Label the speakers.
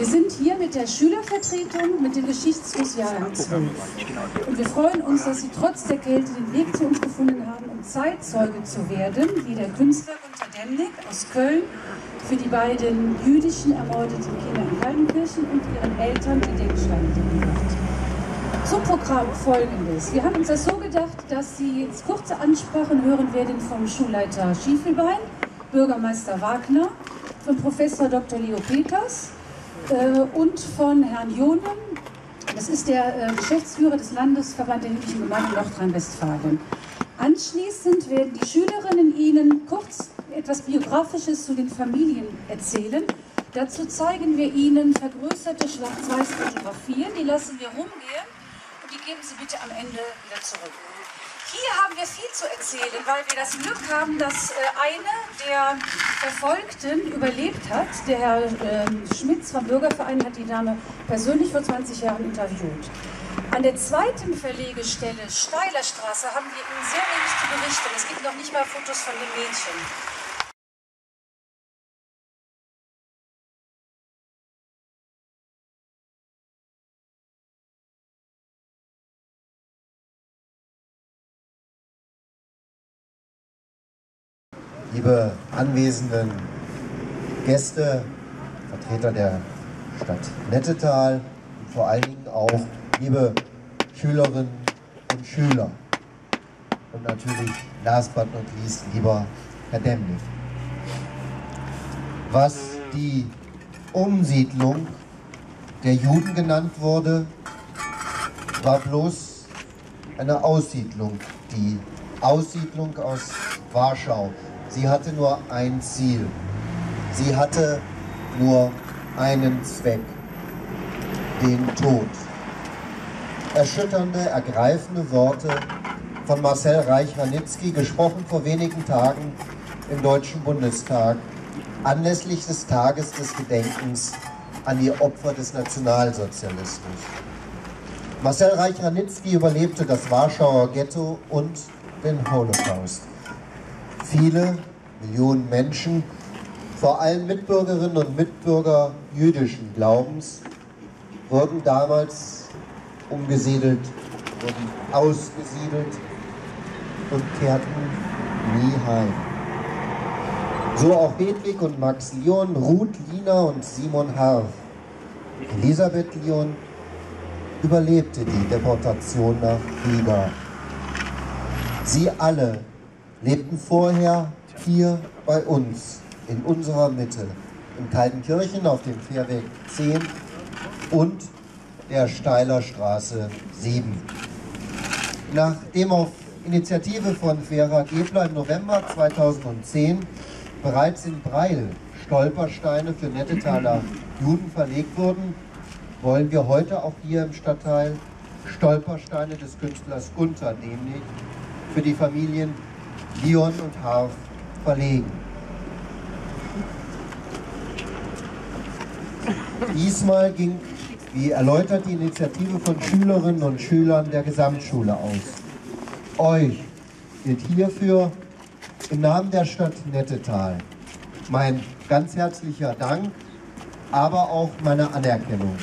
Speaker 1: Wir sind hier mit der Schülervertretung mit dem Geschichtsbus Jahrgang 12. Und wir freuen uns, dass Sie trotz der Kälte den Weg zu uns gefunden haben, um Zeitzeuge zu werden, wie der Künstler Gunter Demnig aus Köln für die beiden jüdischen ermordeten Kinder in Kaltenkirchen und ihren Eltern Gedenksteine gemacht. Zum Programm folgendes. Wir haben uns das so gedacht, dass Sie jetzt kurze Ansprachen hören werden vom Schulleiter Schiefelbein, Bürgermeister Wagner, von Professor Dr. Leo Peters äh, und von Herrn Jonen. Das ist der äh, Geschäftsführer des Landesverband der jüdischen Gemeinde Nordrhein-Westfalen. Anschließend werden die Schülerinnen Ihnen kurz etwas Biografisches zu den Familien erzählen. Dazu zeigen wir Ihnen vergrößerte Schwarz-Weiß-Fotografien. Die lassen wir rumgehen und die geben Sie bitte am Ende wieder zurück. Hier haben wir viel zu erzählen, weil wir das Glück haben, dass äh, eine der Verfolgten überlebt hat. Der Herr äh, Schmitz vom Bürgerverein hat die Dame persönlich vor 20 Jahren interviewt. An der zweiten Verlegestelle Steilerstraße haben wir Ihnen sehr wenig zu berichten. Es gibt noch nicht mal Fotos von den Mädchen.
Speaker 2: Liebe anwesenden Gäste, Vertreter der Stadt Nettetal und vor allen Dingen auch liebe Schülerinnen und Schüler und natürlich last but not least lieber Herr Demnig. Was die Umsiedlung der Juden genannt wurde, war bloß eine Aussiedlung, die Aussiedlung aus Warschau. Sie hatte nur ein Ziel. Sie hatte nur einen Zweck, den Tod. Erschütternde, ergreifende Worte von Marcel Reich-Ranitzky, gesprochen vor wenigen Tagen im Deutschen Bundestag, anlässlich des Tages des Gedenkens an die Opfer des Nationalsozialismus. Marcel Reich-Ranitzky überlebte das Warschauer Ghetto und den Holocaust. Viele Millionen Menschen, vor allem Mitbürgerinnen und Mitbürger jüdischen Glaubens, wurden damals umgesiedelt, wurden ausgesiedelt und kehrten nie heim. So auch Hedwig und Max Lyon, Ruth Lina und Simon Harf. Elisabeth Lyon überlebte die Deportation nach Riga. Sie alle lebten vorher hier bei uns, in unserer Mitte, in Kaltenkirchen auf dem Fährweg 10 und der Steiler Straße 7. Nachdem auf Initiative von Vera Gebler im November 2010 bereits in Breil Stolpersteine für Nettetaler Juden verlegt wurden, wollen wir heute auch hier im Stadtteil Stolpersteine des Künstlers Gunther nämlich für die Familien Leon und Harf verlegen. Diesmal ging, wie erläutert, die Initiative von Schülerinnen und Schülern der Gesamtschule aus. Euch gilt hierfür im Namen der Stadt Nettetal mein ganz herzlicher Dank, aber auch meine Anerkennung.